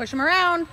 push them around.